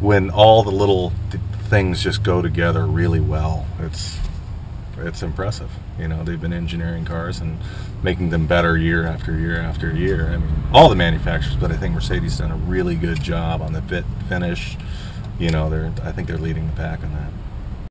when all the little th- things just go together really well, it's it's impressive. You know, they've been engineering cars and making them better year after year after year. I mean, all the manufacturers, but I think Mercedes done a really good job on the fit finish. You know, they're I think they're leading the pack on that.